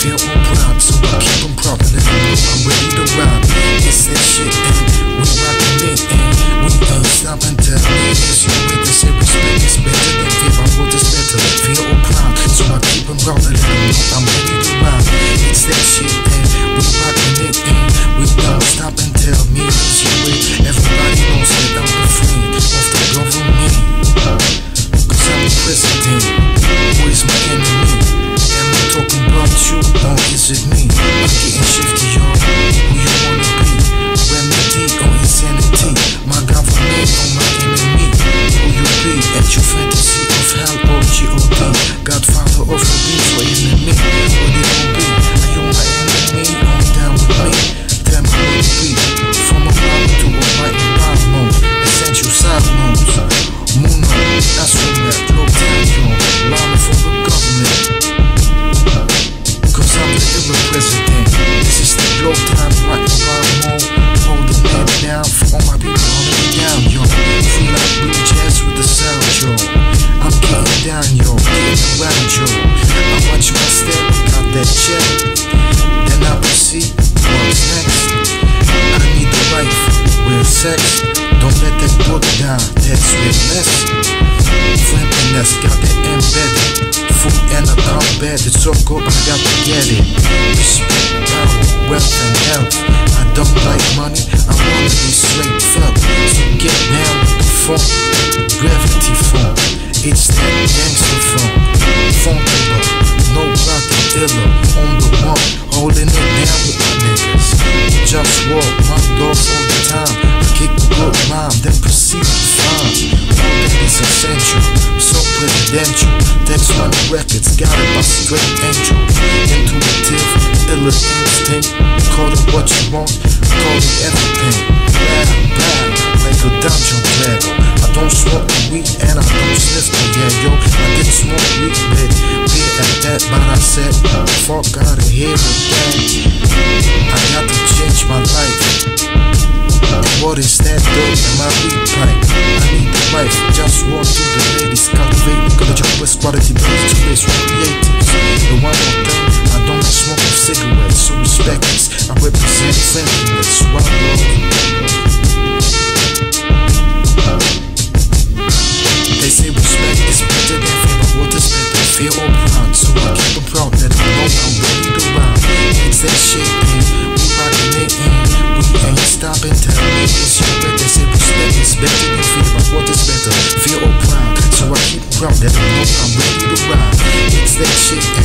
feel all proud, so I keep them proud and I'm ready to ride. It's that shit, and we rockin' it, and we ain't stopping till me is you with this respect. It's better than fear, I want this better. Feel all proud, so I keep them proud and I'm ready to ride. It's that shit, and we rockin' it, and we don't stop until me is you with. Everybody knows that I'm the friend of the government. Cause I'm the president, you, or is it me? I'm getting shifty, Don't let that book down, that's real less. Friendliness, got that embedded. Food and a combat, it's so good, I got to get it. Respect, power, wealth, and health. I don't like money, I wanna be straight felt. So get down with the funk, gravity funk. It's that gangster funk. Funk killer, no rocket iller. On the one, holding it down with my niggas. Just walk, my dog. Rhyme, then proceed to find. All that is essential, so presidential. Text Money Records, it by straight angel. Intuitive, iller instinct. Call it what you want, call it everything. Bad, bad, like a dungeon dragon. I don't smoke weed and I don't sniff the yeah, yo. I didn't smoke weed, but beer at that, but I said, fuck out of here with that. Cause the job is quality, that shit,